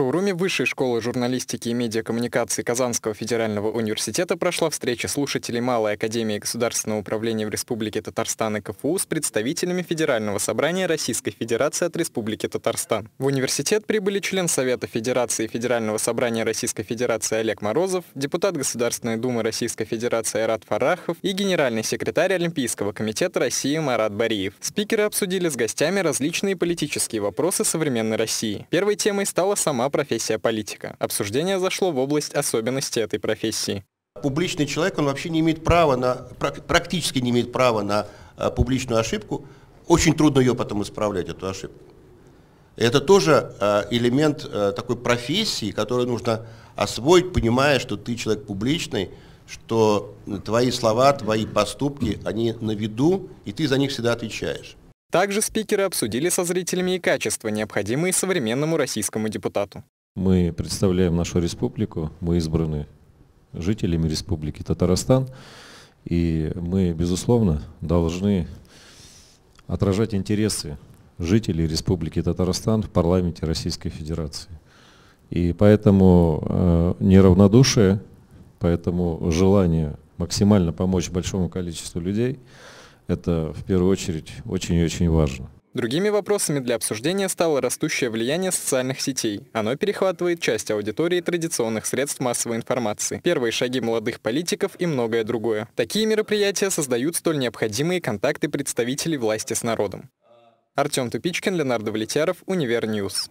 шоуруме Высшей школы журналистики и медиакоммуникации Казанского федерального университета прошла встреча слушателей Малой академии государственного управления в Республике Татарстан и КФУ с представителями Федерального собрания Российской Федерации от Республики Татарстан. В университет прибыли член Совета Федерации Федерального собрания Российской Федерации Олег Морозов, депутат Государственной Думы Российской Федерации Айрат Фарахов и генеральный секретарь Олимпийского комитета России Марат Бариев. Спикеры обсудили с гостями различные политические вопросы современной России. Первой темой стала сама профессия политика. Обсуждение зашло в область особенностей этой профессии. Публичный человек, он вообще не имеет права на, практически не имеет права на э, публичную ошибку. Очень трудно ее потом исправлять, эту ошибку. Это тоже э, элемент э, такой профессии, которую нужно освоить, понимая, что ты человек публичный, что твои слова, твои поступки, они на виду, и ты за них всегда отвечаешь. Также спикеры обсудили со зрителями и качества, необходимые современному российскому депутату. Мы представляем нашу республику, мы избраны жителями республики Татарстан, и мы, безусловно, должны отражать интересы жителей республики Татарстан в парламенте Российской Федерации. И поэтому э, неравнодушие, поэтому желание максимально помочь большому количеству людей – это в первую очередь очень и очень важно. Другими вопросами для обсуждения стало растущее влияние социальных сетей. Оно перехватывает часть аудитории традиционных средств массовой информации, первые шаги молодых политиков и многое другое. Такие мероприятия создают столь необходимые контакты представителей власти с народом. Артем Тупичкин, Леонардо Влетяров, UniverNews.